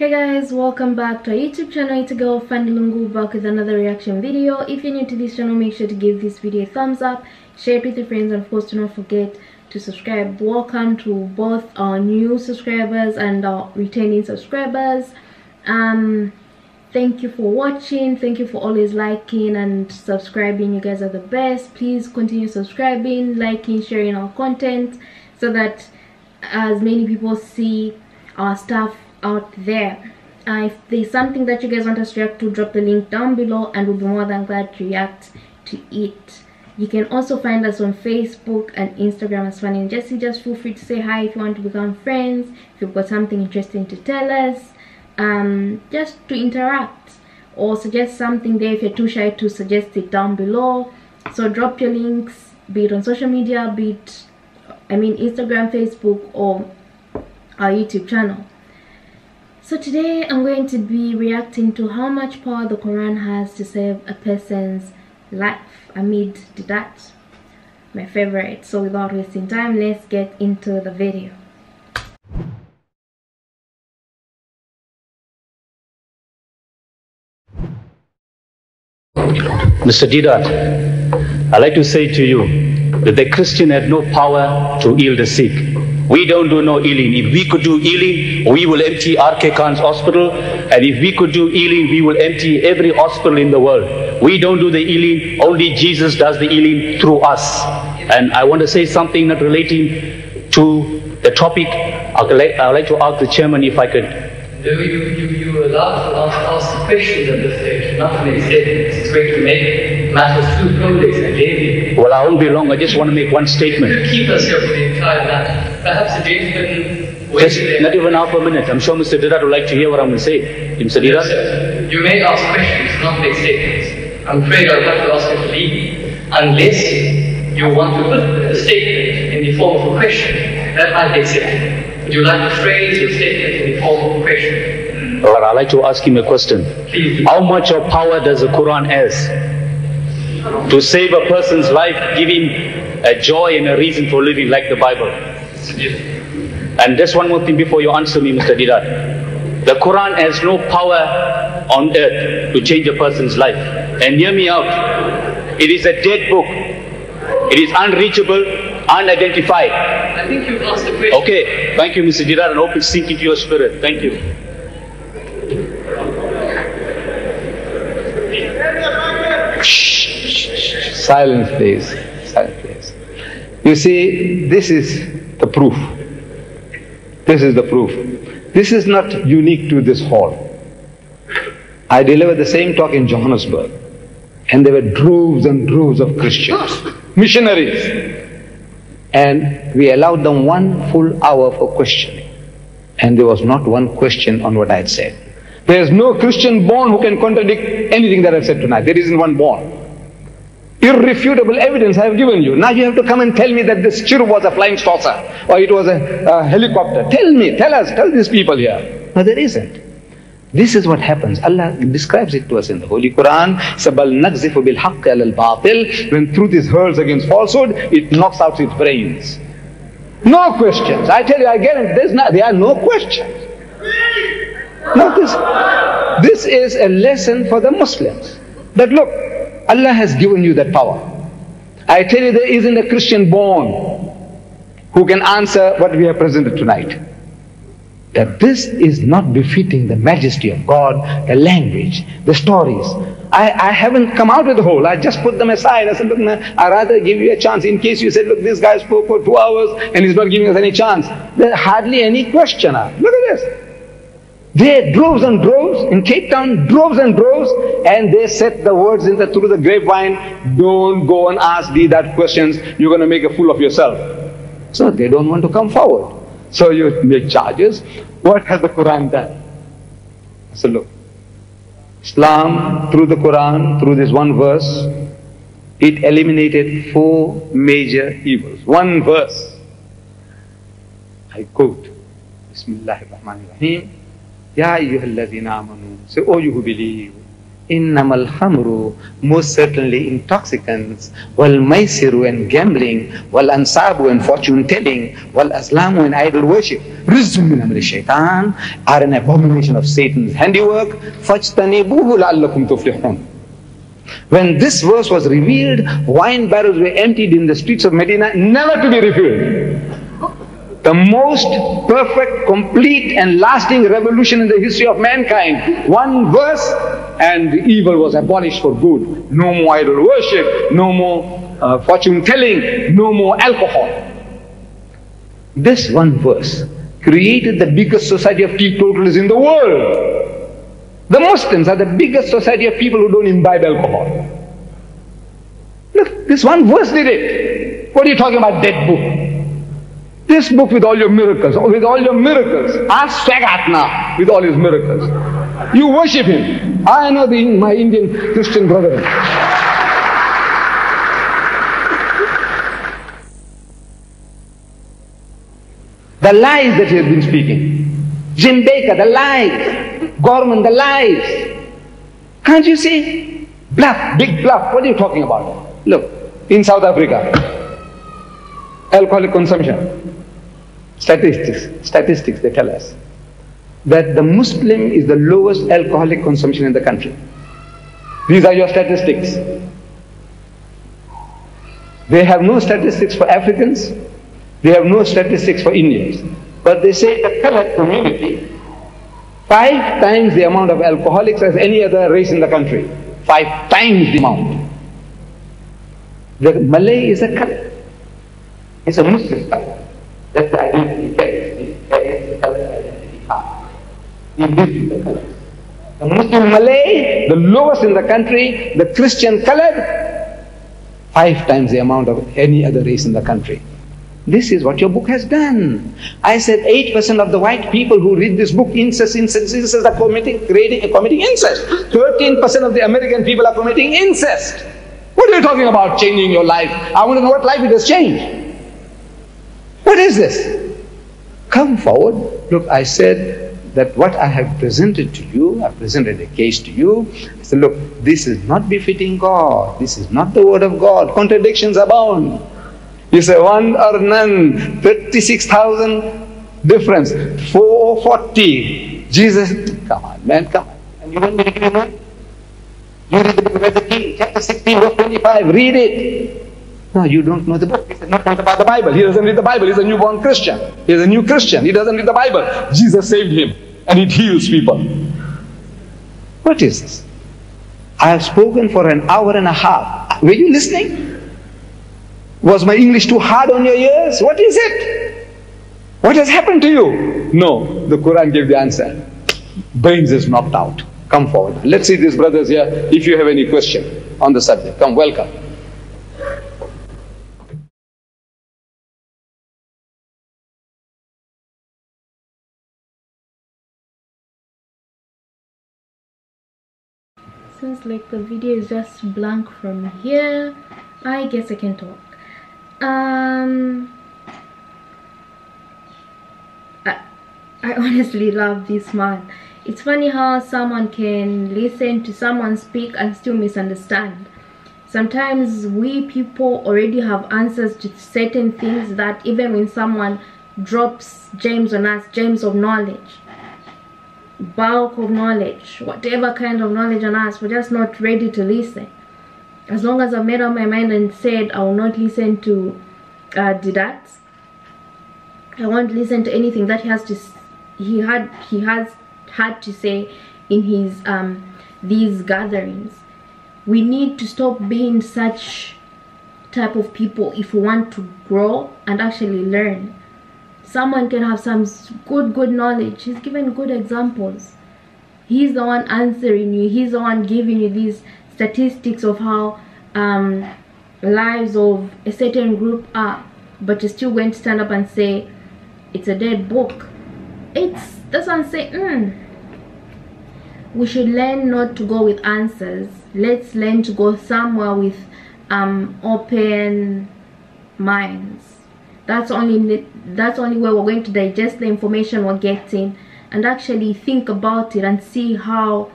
Hey guys, welcome back to our YouTube channel. It's a girl Fanny back with another reaction video. If you're new to this channel, make sure to give this video a thumbs up, share it with your friends, and of course, do not forget to subscribe. Welcome to both our new subscribers and our retaining subscribers. Um, thank you for watching. Thank you for always liking and subscribing. You guys are the best. Please continue subscribing, liking, sharing our content so that as many people see our stuff out there. Uh, if there's something that you guys want us to react to drop the link down below and we'll be more than glad to react to it. You can also find us on facebook and instagram as Fanny and Jessy. Just feel free to say hi if you want to become friends if you've got something interesting to tell us um, just to interact or suggest something there if you're too shy to suggest it down below. So drop your links be it on social media be it i mean instagram facebook or our youtube channel so today I'm going to be reacting to how much power the Quran has to save a person's life Ahmed Deedat my favorite so without wasting time let's get into the video Mr. Deedat, I'd like to say to you that the Christian had no power to heal the sick. We don't do no healing. If we could do healing, we will empty RK Khan's hospital. And if we could do healing, we will empty every hospital in the world. We don't do the healing. Only Jesus does the healing through us. And I want to say something not relating to the topic. I'd like, I'd like to ask the chairman if I could No, you, you, you were allowed to ask, ask questions at this stage, not to make statements. It's going to make matters too complex and heavy. Well, I won't be long. I just want to make one statement. To keep us here the. Uh, perhaps the gentleman Just not even half a minute. I'm sure Mr. Deedat would like to hear what I'm going to say. Mr. Deedat? sir. You may ask questions, not make statements. I'm afraid I'll have to ask you to leave unless you want to put a statement in the form of a question. That be accepted. Would you like to phrase your statement in the form of a question? Or I'd like to ask him a question. Please. How much of power does the Quran has to save a person's life, give him a joy and a reason for living like the Bible? And just one more thing before you answer me, Mr. Deedat. The Quran has no power on earth to change a person's life. And hear me out. It is a dead book. It is unreachable, unidentified. I think you've asked the question. Okay, thank you, Mr. Deedat, and hope it sink into your spirit. Thank you. Silence, please. Silence, please. You see, this is the proof. This is the proof. This is not unique to this hall. I delivered the same talk in Johannesburg, and there were droves and droves of Christians, missionaries. And we allowed them one full hour for questioning. And there was not one question on what I had said. There is no Christian born who can contradict anything that I've said tonight. There isn't one born. Irrefutable evidence I have given you. Now you have to come and tell me that this chirp was a flying saucer or it was a, a helicopter. Tell me, tell us, tell these people here. No, there isn't. This is what happens. Allah describes it to us in the Holy Quran. Al. When truth is hurled against falsehood, it knocks out its brains. No questions. I tell you, I guarantee there's not, there are no questions. This, this is a lesson for the Muslims. That look, Allah has given you that power. I tell you, there isn't a Christian born who can answer what we have presented tonight. That this is not befitting the majesty of God, the language, the stories. I, I haven't come out with the whole. I just put them aside. I said, look, i rather give you a chance in case you said, look, this guy spoke for two hours and he's not giving us any chance. There's hardly any questioner. Look at this. They droves and droves in Cape Town, droves and droves, and they set the words in the, through the grapevine. Don't go and ask thee that questions. You're going to make a fool of yourself. So they don't want to come forward. So you make charges. What has the Quran done? So look, Islam through the Quran, through this one verse, it eliminated four major evils. One verse. I quote, Bismillahir Rahmanir Rahim. Ya ayyuhalladhina amanu. Say, oh you who believe. innamal khamru, most certainly intoxicants, wal maisiru and gambling, wal ansabu and fortune telling, wal aslamu and idol worship, rizum min shaitan, are an abomination of Satan's handiwork, fajtanibuhu la'allakum tuflihun. When this verse was revealed, wine barrels were emptied in the streets of Medina, never to be refilled the most perfect, complete, and lasting revolution in the history of mankind. One verse, and the evil was abolished for good. No more idol worship, no more uh, fortune telling, no more alcohol. This one verse created the biggest society of teetotalers in the world. The Muslims are the biggest society of people who don't imbibe alcohol. Look, this one verse did it. What are you talking about, dead book? This book with all your miracles, with all your miracles. Ask Swaggart now with all his miracles. You worship him. I know the, my Indian Christian brethren. The lies that he has been speaking. Jim Bakker, the lies. Gorman, the lies. Can't you see? Bluff, big bluff. What are you talking about? Look, in South Africa, alcoholic consumption. Statistics, statistics, they tell us that the Muslim is the lowest alcoholic consumption in the country. These are your statistics. They have no statistics for Africans, they have no statistics for Indians. But they say the colored community, five times the amount of alcoholics as any other race in the country. Five times the amount. The Malay is a color. It's a Muslim. That's the identity is the color identity He the colors. The Muslim Malay, the lowest in the country, the Christian colored, five times the amount of any other race in the country. This is what your book has done. I said 8% of the white people who read this book, incest, incest, incest are committing, creating, committing incest. 13% of the American people are committing incest. What are you talking about changing your life? I want to know what life it has changed. Is this? Come forward. Look, I said that what I have presented to you, I presented a case to you. I said, look, this is not befitting God. This is not the word of God. Contradictions abound. You say one or none, 36,000 difference, 440. Jesus, come on, man, come on. And you want me to give you? You read the book of Ezekiel, chapter 16, verse 25, read it. No, you don't know the book. He said, not about the Bible. He doesn't read the Bible. He's a newborn Christian. He's a new Christian. He doesn't read the Bible. Jesus saved him and it heals people. What is this? I have spoken for an hour and a half. Were you listening? Was my English too hard on your ears? What is it? What has happened to you? No, the Quran gave the answer. Brains is knocked out. Come forward. Let's see these brothers here. If you have any question on the subject, come, welcome. Since like the video is just blank from here. I guess I can talk. Um I, I honestly love this man. It's funny how someone can listen to someone speak and still misunderstand. Sometimes we people already have answers to certain things that even when someone drops gems on us gems of knowledge bulk of knowledge, whatever kind of knowledge on us, we're just not ready to listen. As long as I've made up my mind and said I will not listen to uh, Deedat, I won't listen to anything that he has to he had he has had to say in his um these gatherings. We need to stop being such type of people if we want to grow and actually learn someone can have some good good knowledge. He's given good examples. He's the one answering you. He's the one giving you these statistics of how um, lives of a certain group are. But you're still going to stand up and say it's a dead book. It's that's what i'm saying mm. we should learn not to go with answers. Let's learn to go somewhere with um, open minds that's only that's only where we're going to digest the information we're getting and actually think about it and see how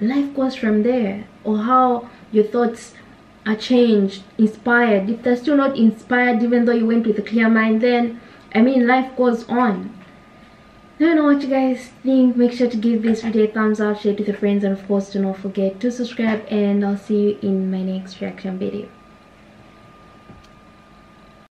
life goes from there or how your thoughts are changed inspired if they're still not inspired even though you went with a clear mind then i mean life goes on don't know what you guys think. Make sure to give this video a thumbs up, share it with your friends, and of course, do not forget to subscribe. And I'll see you in my next reaction video.